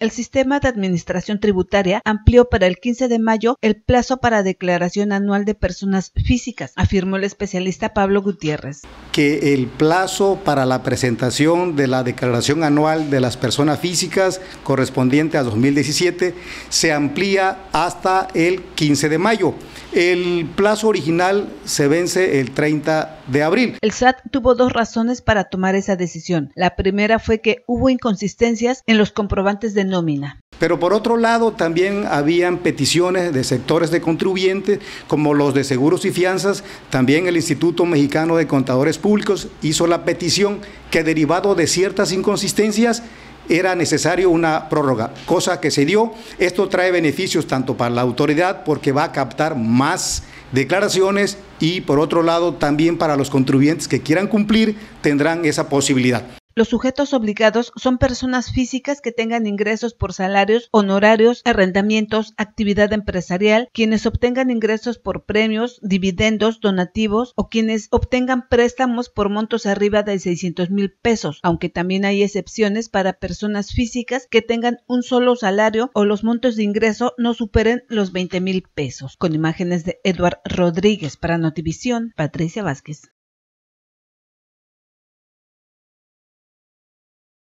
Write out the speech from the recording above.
El sistema de administración tributaria amplió para el 15 de mayo el plazo para declaración anual de personas físicas, afirmó el especialista Pablo Gutiérrez. Que el plazo para la presentación de la declaración anual de las personas físicas correspondiente a 2017 se amplía hasta el 15 de mayo. El plazo original se vence el 30 de abril. El SAT tuvo dos razones para tomar esa decisión. La primera fue que hubo inconsistencias en los comprobantes de nómina. Pero por otro lado, también habían peticiones de sectores de contribuyentes, como los de seguros y fianzas. También el Instituto Mexicano de Contadores Públicos hizo la petición que derivado de ciertas inconsistencias era necesario una prórroga, cosa que se dio. Esto trae beneficios tanto para la autoridad porque va a captar más declaraciones y por otro lado también para los contribuyentes que quieran cumplir tendrán esa posibilidad. Los sujetos obligados son personas físicas que tengan ingresos por salarios, honorarios, arrendamientos, actividad empresarial, quienes obtengan ingresos por premios, dividendos, donativos o quienes obtengan préstamos por montos arriba de 600 mil pesos, aunque también hay excepciones para personas físicas que tengan un solo salario o los montos de ingreso no superen los 20 mil pesos. Con imágenes de Eduard Rodríguez para Notivisión, Patricia Vázquez.